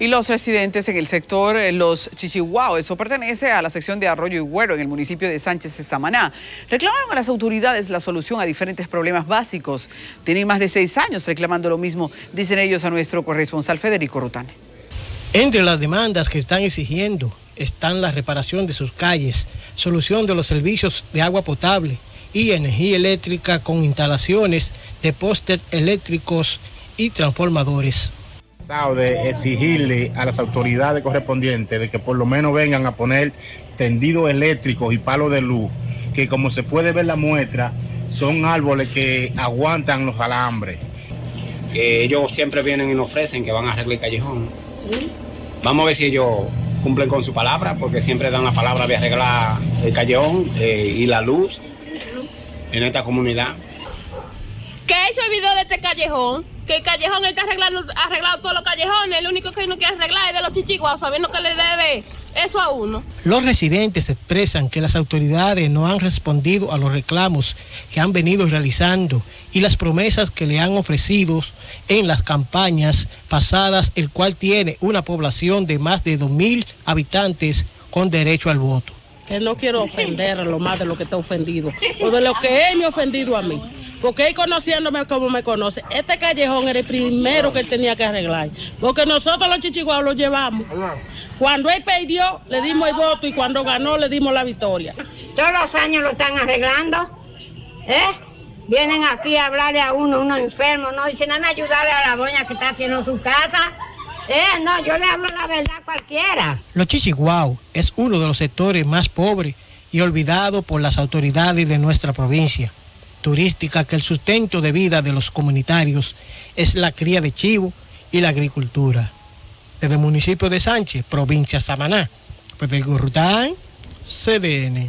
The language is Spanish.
Y los residentes en el sector eh, Los Chichihuao, eso pertenece a la sección de Arroyo y Güero en el municipio de Sánchez de Samaná, reclamaron a las autoridades la solución a diferentes problemas básicos. Tienen más de seis años reclamando lo mismo, dicen ellos a nuestro corresponsal Federico Rutane. Entre las demandas que están exigiendo están la reparación de sus calles, solución de los servicios de agua potable y energía eléctrica con instalaciones de póster eléctricos y transformadores de exigirle a las autoridades correspondientes de que por lo menos vengan a poner tendidos eléctricos y palos de luz, que como se puede ver la muestra, son árboles que aguantan los alambres. ellos siempre vienen y nos ofrecen que van a arreglar el callejón. Vamos a ver si ellos cumplen con su palabra, porque siempre dan la palabra de arreglar el callejón eh, y la luz en esta comunidad. ¿Qué hizo el video de este callejón? Que el callejón está arreglando, arreglado todos los callejones, el único que no quiere arreglar es de los chichiguaos, sabiendo que le debe eso a uno. Los residentes expresan que las autoridades no han respondido a los reclamos que han venido realizando y las promesas que le han ofrecido en las campañas pasadas, el cual tiene una población de más de 2.000 habitantes con derecho al voto. Que no quiero ofender a lo más de lo que está ofendido o de lo que él me ha ofendido a mí. Porque él conociéndome como me conoce, este callejón era el primero que él tenía que arreglar. Porque nosotros los chichiguaos lo llevamos. Cuando él perdió, le dimos el voto y cuando ganó, le dimos la victoria. Todos los años lo están arreglando. ¿Eh? Vienen aquí a hablarle a uno, uno enfermo, no dicen nada, ayudarle a la doña que está haciendo su casa. Eh, no, yo le hablo la verdad a cualquiera. Los Chichiguao es uno de los sectores más pobres y olvidados por las autoridades de nuestra provincia turística que el sustento de vida de los comunitarios es la cría de chivo y la agricultura. Desde el municipio de Sánchez, provincia Samaná, pues del Gurrután, CDN.